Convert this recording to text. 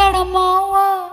Ada 妈